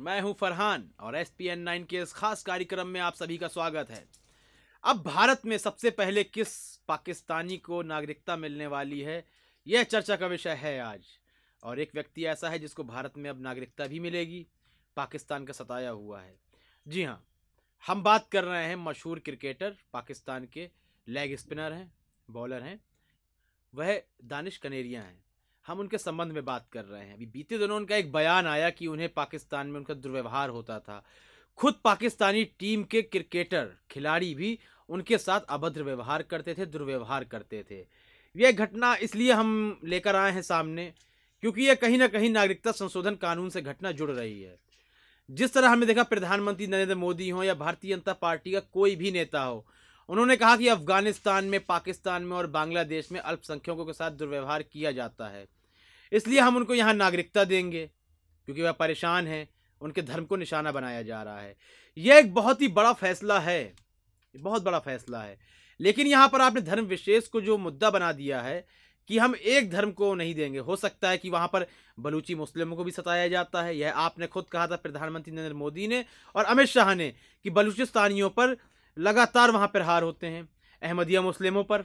मैं हूँ फरहान और एस पी एन नाइन के इस खास कार्यक्रम में आप सभी का स्वागत है। अब भारत में सबसे पहले किस पाकिस्तानी को नागरिकता मिलने वाली है, यह चर्चा का विषय है आज। और एक व्यक्ति ऐसा है जिसको भारत में अब नागरिकता भी मिलेगी, पाकिस्तान का सताया हुआ है। जी हाँ हम बात कर रहे हैं मशहूर क्रिकेटर, पाकिस्तान के लेग स्पिनर हैं, बॉलर हैं, वह दानिश कनेरिया हैं। हम उनके संबंध में बात कर रहे हैं। अभी बीते दिनों उनका एक बयान आया कि उन्हें पाकिस्तान में उनका दुर्व्यवहार होता था। खुद पाकिस्तानी टीम के क्रिकेटर, खिलाड़ी भी उनके साथ अभद्र व्यवहार करते थे, दुर्व्यवहार करते थे। यह घटना इसलिए हम लेकर आए हैं सामने, क्योंकि यह कहीं ना कहीं नागरिकता संशोधन कानून से घटना जुड़ रही है। जिस तरह हमने देखा, प्रधानमंत्री नरेंद्र मोदी हो या भारतीय जनता पार्टी का कोई भी नेता हो, उन्होंने कहा कि अफ़गानिस्तान में, पाकिस्तान में और बांग्लादेश में अल्पसंख्यकों के साथ दुर्व्यवहार किया जाता है। इसलिए हम उनको यहाँ नागरिकता देंगे, क्योंकि वह परेशान हैं, उनके धर्म को निशाना बनाया जा रहा है। यह एक बहुत ही बड़ा फैसला है बहुत बड़ा फैसला है। लेकिन यहाँ पर आपने धर्म विशेष को जो मुद्दा बना दिया है कि हम एक धर्म को नहीं देंगे, हो सकता है कि वहाँ पर बलूची मुस्लिमों को भी सताया जाता है। यह आपने खुद कहा था, प्रधानमंत्री नरेंद्र मोदी ने और अमित शाह ने, कि बलूचिस्तानियों पर लगातार वहाँ प्रहार होते हैं, अहमदिया मुस्लिमों पर।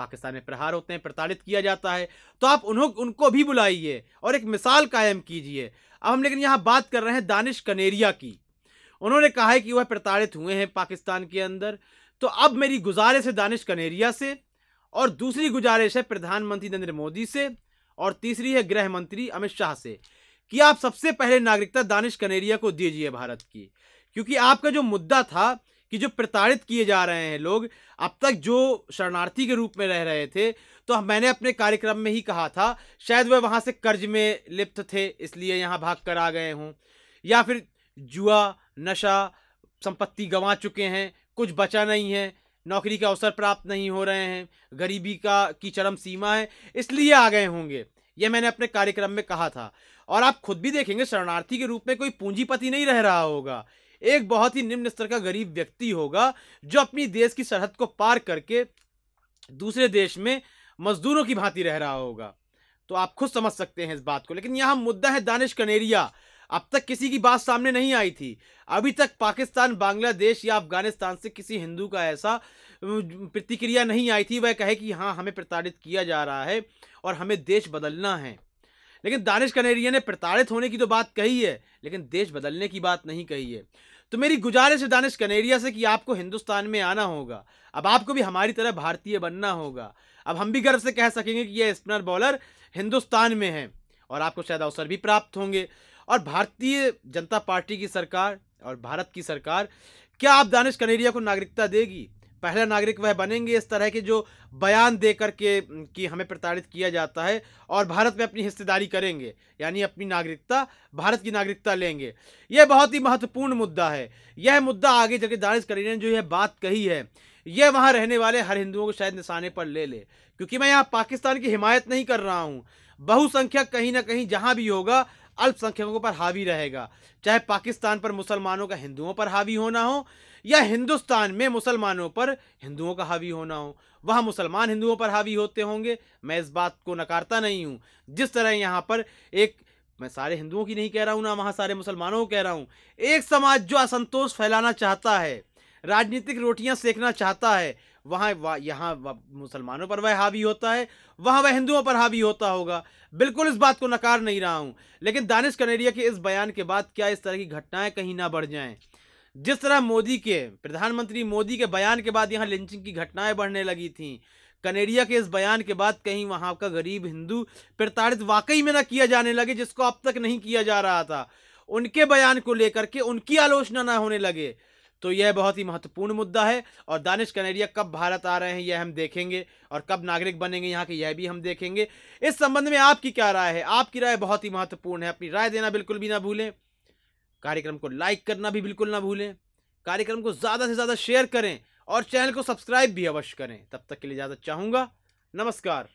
पाकिस्तान में प्रहार होते हैं, प्रताड़ित किया जाता है। तो आप उन्हों, उनको भी बुलाइए और एक मिसाल कायम कीजिए। अब हम लेकिन यहाँ बात कर रहे हैं दानिश कनेरिया की। उन्होंने कहा है कि वह प्रताड़ित हुए हैं पाकिस्तान के अंदर। तो अब मेरी गुजारिश है दानिश कनेरिया से और दूसरी गुजारिश है प्रधानमंत्री नरेंद्र मोदी से और तीसरी है गृह मंत्री अमित शाह से कि आप सबसे पहले नागरिकता दानिश कनेरिया को दीजिए भारत की। क्योंकि आपका जो मुद्दा था कि जो प्रताड़ित किए जा रहे हैं लोग, अब तक जो शरणार्थी के रूप में रह रहे थे तो मैंने अपने कार्यक्रम में ही कहा था, शायद वह वहाँ से कर्ज में लिप्त थे, इसलिए यहाँ भाग कर आ गए हों। या फिर जुआ, नशा, संपत्ति गंवा चुके हैं, कुछ बचा नहीं है, नौकरी के अवसर प्राप्त नहीं हो रहे हैं, गरीबी का, की चरम सीमा है, इसलिए आ गए होंगे। यह मैंने अपने कार्यक्रम में कहा था। और आप खुद भी देखेंगे, शरणार्थी के रूप में कोई पूंजीपति नहीं रह रहा होगा। एक बहुत ही निम्न स्तर का गरीब व्यक्ति होगा, जो अपनी देश की सरहद को पार करके दूसरे देश में मजदूरों की भांति रह रहा होगा। तो आप खुद समझ सकते हैं इस बात को। लेकिन यहाँ मुद्दा है दानिश कनेरिया। अब तक किसी की बात सामने नहीं आई थी। अभी तक पाकिस्तान, बांग्लादेश या अफ़गानिस्तान से किसी हिंदू का ऐसा प्रतिक्रिया नहीं आई थी। वह कहे कि हाँ हमें प्रताड़ित किया जा रहा है और हमें देश बदलना है। लेकिन दानिश कनेरिया ने प्रताड़ित होने की तो बात कही है, लेकिन देश बदलने की बात नहीं कही है। तो मेरी गुजारिश है दानिश कनेरिया से कि आपको हिंदुस्तान में आना होगा। अब आपको भी हमारी तरह भारतीय बनना होगा। अब हम भी गर्व से कह सकेंगे कि यह स्पिनर बॉलर हिंदुस्तान में है और आपको शायद अवसर भी प्राप्त होंगे। और भारतीय जनता पार्टी की सरकार और भारत की सरकार, क्या आप दानिश कनेरिया को नागरिकता देगी? पहला नागरिक वह बनेंगे इस तरह के जो बयान दे करके कि हमें प्रताड़ित किया जाता है और भारत में अपनी हिस्सेदारी करेंगे, यानी अपनी नागरिकता, भारत की नागरिकता लेंगे। यह बहुत ही महत्वपूर्ण मुद्दा है। यह मुद्दा आगे जबकि दानिश करीने ने जो यह बात कही है, यह वहाँ रहने वाले हर हिंदुओं को शायद निशाने पर ले ले, क्योंकि मैं यहाँ पाकिस्तान की हिमायत नहीं कर रहा हूँ। बहुसंख्यक कहीं ना कहीं जहाँ भी होगा अल्पसंख्यकों पर हावी रहेगा। चाहे पाकिस्तान पर मुसलमानों का हिंदुओं पर हावी होना हो, या हिंदुस्तान में मुसलमानों पर हिंदुओं का हावी होना हो, वहाँ मुसलमान हिंदुओं पर हावी होते होंगे। मैं इस बात को नकारता नहीं हूँ। जिस तरह यहाँ पर एक, मैं सारे हिंदुओं की नहीं कह रहा हूँ ना, वहाँ सारे मुसलमानों को कह रहा हूँ, एक समाज जो असंतोष फैलाना चाहता है, राजनीतिक रोटियाँ सेकना चाहता है वहाँ यहाँ मुसलमानों पर वह हावी होता है, वहाँ वह हिंदुओं पर हावी होता होगा। बिल्कुल इस बात को नकार नहीं रहा हूँ। लेकिन दानिश कनेरिया के इस बयान के बाद क्या इस तरह की घटनाएँ कहीं ना बढ़ जाएँ? जिस तरह मोदी के, प्रधानमंत्री मोदी के बयान के बाद यहाँ लिंचिंग की घटनाएँ बढ़ने लगी थीं, कनेरिया के इस बयान के बाद कहीं वहाँ का गरीब हिंदू प्रताड़ित वाकई में ना किया जाने लगे, जिसको अब तक नहीं किया जा रहा था। उनके बयान को लेकर के उनकी आलोचना ना होने लगे। तो यह बहुत ही महत्वपूर्ण मुद्दा है और दानिश कनेरिया कब भारत आ रहे हैं यह हम देखेंगे और कब नागरिक बनेंगे, यहाँ के यह भी हम देखेंगे। इस संबंध में आपकी क्या राय है? आपकी राय बहुत ही महत्वपूर्ण है। अपनी राय देना बिल्कुल भी ना भूलें। कार्यक्रम को लाइक करना भी बिल्कुल ना भूलें। कार्यक्रम को ज़्यादा से ज़्यादा शेयर करें और चैनल को सब्सक्राइब भी अवश्य करें। तब तक के लिए इजाज़त चाहूँगा। नमस्कार।